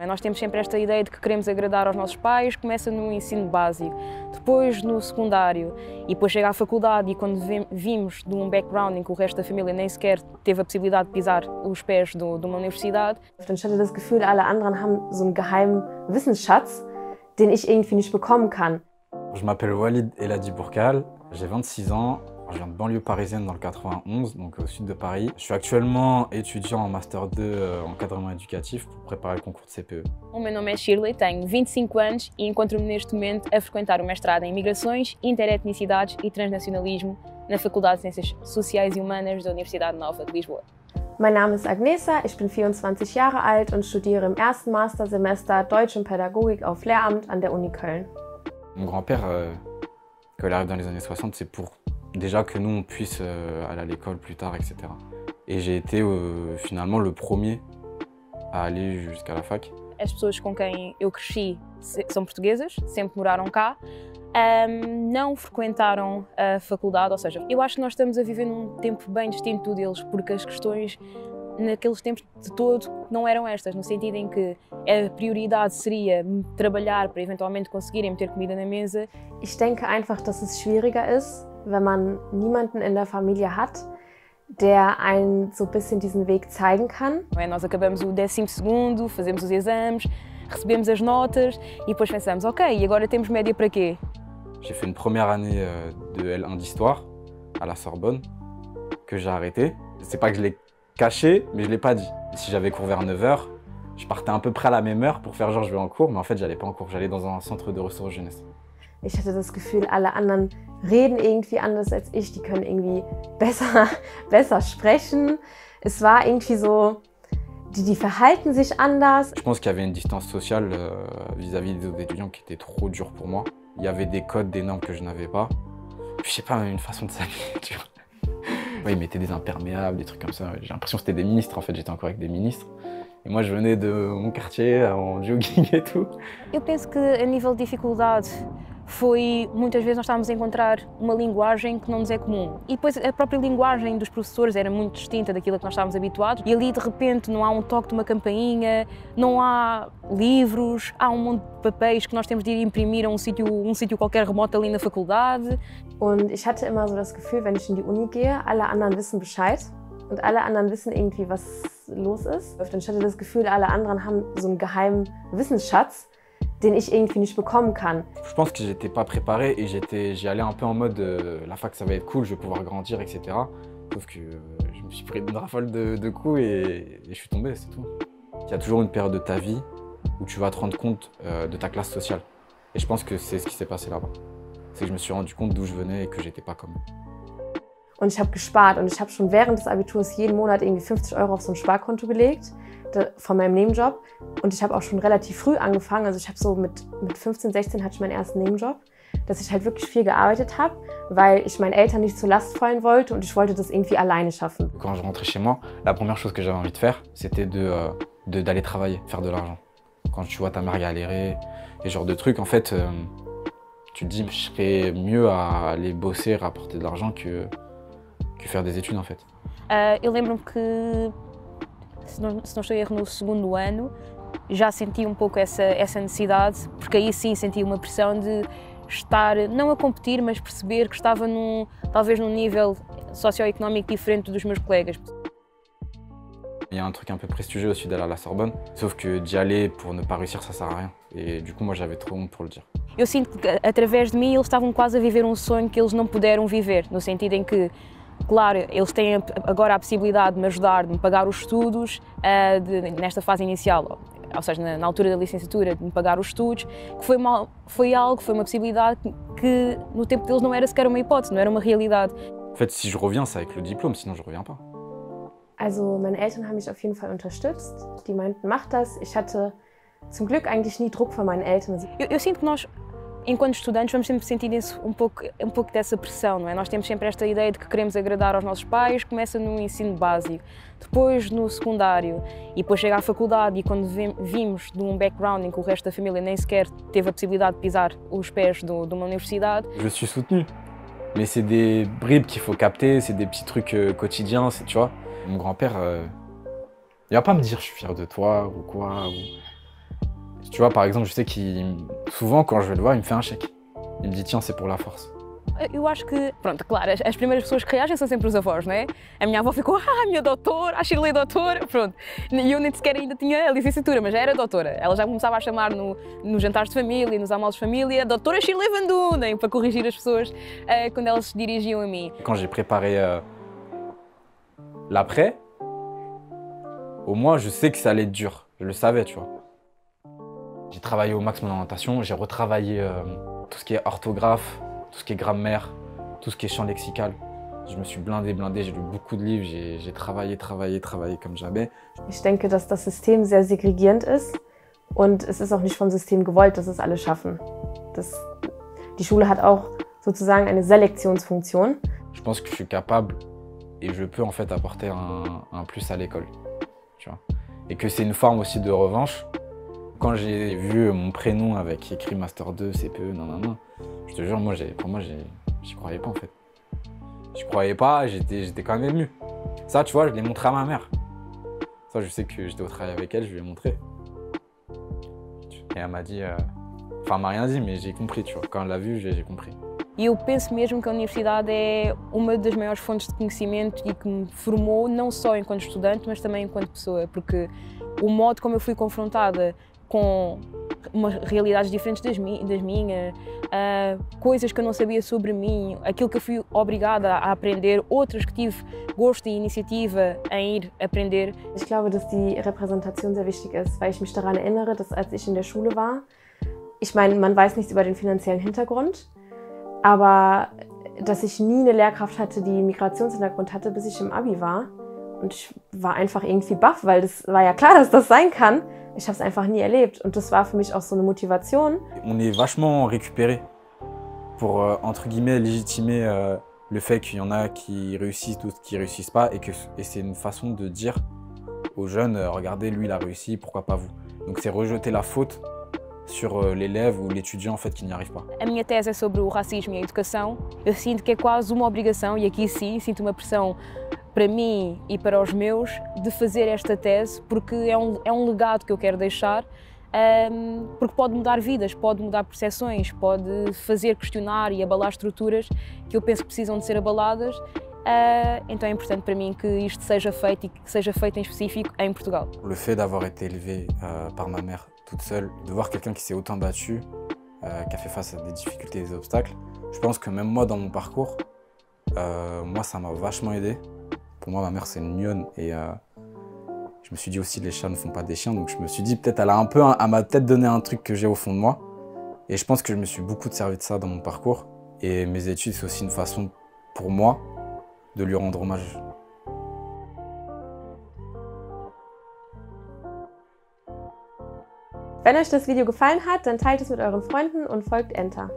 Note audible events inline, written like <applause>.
Nós temos sempre esta ideia de que queremos agradar aos nossos pais, começa no ensino básico, depois no secundário e depois chega à faculdade e quando vimos de um background em que o resto da família nem sequer teve a possibilidade de pisar os pés de uma universidade. Dann hatte das Gefühl, alle anderen haben so einen geheimen Wissensschatz, den ich irgendwie nicht bekommen kann. Je m'appelle Walid Eladi Bourkal, j'ai 26 ans, je viens de banlieue parisienne dans le 91, donc au sud de Paris. Je suis actuellement étudiant en Master 2 euh, en encadrement éducatif pour préparer le concours de CPE. O meu nome é Shirley, tenho 25 anos e encontro-me neste momento a frequentar o mestrado em Migrações, Interetnicidades e Transnacionalismo na Faculdade de Ciências Sociais e Humanas da Universidade Nova de Lisboa. Mein Name ist Agnesa, ich bin 24 Jahre alt und studiere im ersten Mastersemester Deutsch und Pädagogik auf Lehramt an der Uni Köln. Mon grand-père, euh, quand il arrive dans les années 60, c'est pour déjà que nous on puisse euh, aller à l'école plus tard, etc. Et j'ai été euh, finalement le premier a aller jusqu'à la fac. As pessoas com quem eu cresci são portuguesas, sempre moraram cá, um, não frequentaram a faculdade, ou seja, eu acho que nós estamos a viver num tempo bem distinto deles, porque as questões naqueles tempos de todo não eram estas, no sentido em que a prioridade seria trabalhar para eventualmente conseguirem meter comida na mesa. Ich denke einfach, dass es schwieriger ist, wenn man niemanden in der Familie hat, der einen so ein bisschen diesen Weg zeigen kann. Nós acabamos o 12 segundo, fazemos os exames, recebemos as notas e depois pensamos, ok, e agora temos média para quê? J'ai fait une première année euh, de L1 d'histoire à la Sorbonne que j'ai arrêté. C'est pas que je l'ai caché, mais je l'ai pas dit. Si j'avais cours vers 9h, je partais à peu près à la même heure pour faire genre je vais en cours, mais en fait j'allais pas en cours, j'allais dans un centre de ressources jeunesse. Ich hatte das Gefühl, alle anderen reden irgendwie anders als ich, die können irgendwie besser, <laughs> besser sprechen. Es war irgendwie so, die, die verhalten sich anders. Je pense qu'il y avait une distance sociale euh, vis-à-vis -vis des autres étudiants qui était trop dure pour moi. Il y avait des codes, des normes que je n'avais pas. Puis, je sais pas, une façon de s'habiller, <laughs> tu vois. Ouais, ils mettaient des imperméables, des trucs comme ça. J'ai l'impression que c'était des ministres, en fait, j'étais encore avec des ministres. Et moi, je venais de mon quartier en <laughs> jogging et tout. Eu penso que a nível de dificuldade foi muitas vezes nós estávamos a encontrar uma linguagem que não nos é comum. E depois a própria linguagem dos professores era muito distinta daquilo que nós estávamos habituados. E ali de repente não há um toque de uma campainha, não há livros, há um monte de papéis que nós temos de ir imprimir a um sítio, um sítio qualquer remoto ali na faculdade. Und ich hatte immer so das Gefühl, wenn ich in die Uni gehe, alle anderen wissen Bescheid und alle anderen wissen irgendwie, was los ist. Dann hatte das Gefühl, alle anderen haben so einen geheimen Wissensschatz Je pense que j'étais pas préparé et j'étais, j'y un peu en mode euh, la fac ça va être cool, je vais pouvoir grandir, etc. Sauf que euh, je me suis pris une rafale de, coups et, et, je suis tombé, c'est tout. Il y a toujours une période de ta vie où tu vas te rendre compte euh, de ta classe sociale. Et je pense que c'est ce qui s'est passé là-bas. C'est que je me suis rendu compte d'où je venais et que j'étais pas comme eux. Und ich habe gespart und ich habe schon während des Abiturs jeden Monat irgendwie 50 Euro auf so ein Sparkonto gelegt von meinem Nebenjob. Und ich habe auch schon relativ früh angefangen. Also ich habe so mit, mit 15, 16 hatte ich meinen ersten Nebenjob, dass ich halt wirklich viel gearbeitet habe, weil ich meinen Eltern nicht zur Last fallen wollte und ich wollte das irgendwie alleine schaffen. Quand je rentrais chez moi, la première chose que j'avais envie de faire, c'était de, euh, d'aller travailler, faire de l'argent. Quand tu vois ta mère galérer, et genre de trucs, en fait, euh, tu te dis, je serais mieux à aller bosser, rapporter de l'argent que, que faire des études, en fait. Uh, eu lembro-me que se não, se não estou a erro, no segundo ano, já senti um pouco essa, essa necessidade, porque aí sim senti uma pressão de estar, não a competir, mas perceber que estava num, talvez num nível socio-économique différent dos meus colegas. Il y a un truc un peu prestigieux aussi d'aller à la Sorbonne, sauf que d'y aller pour ne pas réussir, ça sert à rien. Et du coup, moi, j'avais trop honte pour le dire. Eu sinto que, através de mim, eles estavam quase a viver um sonho que eles não puderam viver, no sentido em que Claro, eles têm agora a possibilidade de me ajudar, de me pagar os estudos uh, de, nesta fase inicial, ou seja, na, na, altura da licenciatura, de me pagar os estudos, que foi, uma, foi algo, foi uma possibilidade que no tempo deles não era sequer uma hipótese, não era uma realidade. En fait, si je reviens, c'est avec le diplôme, sinon je reviens pas. Also, meine Eltern haben mich auf jeden Fall unterstützt. Die meinten, mach das. Ich hatte zum Glück eigentlich nie Druck von meinen Eltern. Eu, eu sinto que nós enquanto estudantes vamos sempre sentir isso, um, pouco, um pouco dessa pressão, não é? Nós temos sempre esta ideia de que queremos agradar aos nossos pais, começa no ensino básico, depois no secundário e depois chega à faculdade e quando vimos de um background em que o resto da família nem sequer teve a possibilidade de pisar os pés de uma universidade. Je suis soutenu, mais c'est des bribes qu'il faut capter, c'est des petits trucs euh, quotidiens, tu vois. Mon grand-père, euh, il va pas me dire je suis fier de toi ou quoi. Ou... Tu vois, par exemple, je sais qu'il. Souvent, quand je vais le voir, il me fait un chèque. Il me dit, tiens, c'est pour la force. Eu acho que, pronto, claro, as, as, primeiras pessoas que reagem são sempre os avós, não é? A minha avó ficou, ah, minha doutora, a Shirley doutora, pronto. E eu nem sequer ainda tinha a licenciatura, mas já era doutora. Ela já começava a chamar no, nos jantares de família, nos almoços de família, doutora Shirley Van Dunen, para corrigir as pessoas uh, quando elas se dirigiam a mim. Quand j'ai préparé euh, l'après, au moins je sais que ça allait être dur. Je le savais, tu vois. J'ai travaillé au max mon orientation, j'ai retravaillé euh, tout ce qui est orthographe, tout ce qui est grammaire, tout ce qui est champ lexical. Je me suis blindé, blindé, j'ai lu beaucoup de livres, j'ai travaillé, travaillé, travaillé comme jamais. Ich denke, dass das System sehr segregierend ist und es ist auch nicht vom System gewollt, dass es alle schaffen. Das, die Schule hat auch sozusagen eine Selektionsfunktion. Je pense que je suis capable et je peux en fait apporter un, un plus à l'école. Tu vois. Et que c'est une forme aussi de revanche quand j'ai vu mon prénom avec écrit Master 2, CPE, non, non, non, je te jure, moi, pour moi, j'y croyais pas en fait. Je croyais pas, j'étais quand même ému. Ça, tu vois, je l'ai montré à ma mère. Ça, je sais que j'étais au travail avec elle, je lui ai montré. Et elle m'a dit, euh... enfin, elle m'a rien dit, mais j'ai compris, tu vois. Quand elle l'a vu, j'ai compris. E eu penso mesmo que a universidade é uma das maiores fontes de conhecimento e que me formou não só enquanto estudante, mas também enquanto pessoa, porque o modo como eu fui confrontada com umas realidades diferentes das, mi das minhas, uh, coisas que eu não sabia sobre mim, aquilo que eu fui obrigada a aprender, outras que tive gosto e iniciativa em ir aprender. Ich glaube, dass die Repräsentation sehr wichtig ist, weil ich mich daran erinnere, dass als ich in der Schule war, ich meine, man weiß nichts über den finanziellen Hintergrund, aber dass ich nie eine Lehrkraft hatte, die einen Migrationshintergrund hatte, bis ich im Abi war. Und ich war einfach irgendwie baff, weil das war ja klar, dass das sein kann. Ich habe es einfach nie erlebt und das war für mich auch so eine Motivation. On est vachement récupéré pour euh, entre guillemets légitimer euh, le fait qu'il y en a qui réussissent, d'autres qui réussissent pas et que et c'est une façon de dire aux jeunes euh, regardez lui il a réussi, pourquoi pas vous? Donc c'est rejeter la faute sur euh, l'élève ou l'étudiant en fait qui n'y arrive pas. A minha tese é sobre o racismo e a educação. Eu sinto que é quase uma obrigação e aqui sim sinto uma pressão para mim e para os meus de fazer esta tese porque é um, é um legado que eu quero deixar um, porque pode mudar vidas, pode mudar percepções, pode fazer questionar e abalar estruturas que eu penso que precisam de ser abaladas. Uh, então é importante para mim que isto seja feito e que seja feito em específico em Portugal. Le fait d'avoir été élevé euh, par ma mère toute seule, de voir quelqu'un qui s'est autant battu, euh, qui a fait face à des difficultés et des obstacles, je pense que même moi dans mon parcours, euh, moi ça m'a vachement aidé pour moi, ma mère, c'est une lionne. Et euh, je me suis dit aussi, les chats ne font pas des chiens. Donc je me suis dit, peut-être, elle a un peu, elle m'a peut-être donné un truc que j'ai au fond de moi. Et je pense que je me suis beaucoup servi de ça dans mon parcours. Et mes études, c'est aussi une façon pour moi de lui rendre hommage. Wenn euch das Video gefallen hat, dann teilt es mit euren Freunden und folgt Enter.